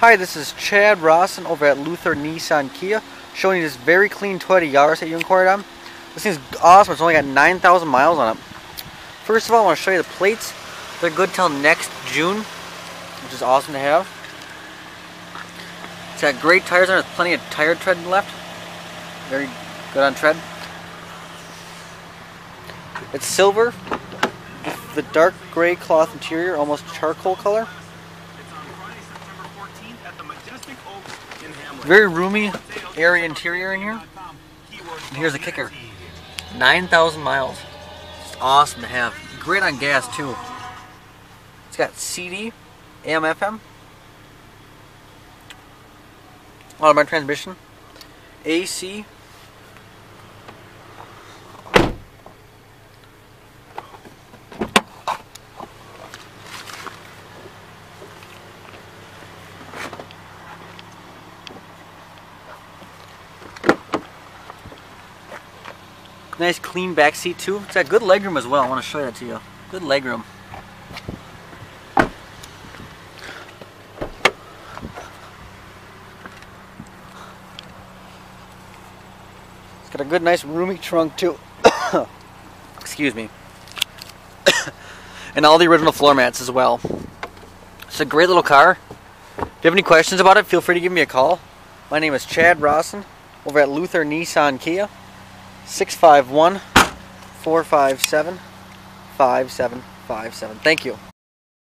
Hi, this is Chad Rawson over at Luther Nissan Kia, showing you this very clean Toyota Yaris that you inquired on. This thing's awesome. It's only got 9,000 miles on it. First of all, I want to show you the plates. They're good till next June, which is awesome to have. It's got great tires on it, plenty of tire tread left. Very good on tread. It's silver, with the dark gray cloth interior, almost charcoal color. Very roomy, airy interior in here. And here's the kicker. 9,000 miles. Just awesome to have. Great on gas too. It's got CD, AM, FM. Automatic transmission. AC. Nice clean back seat too. It's got good legroom as well. I want to show that to you. Good legroom. It's got a good nice roomy trunk too. Excuse me. and all the original floor mats as well. It's a great little car. If you have any questions about it, feel free to give me a call. My name is Chad Rawson over at Luther Nissan Kia. 651 457 5757. Thank you.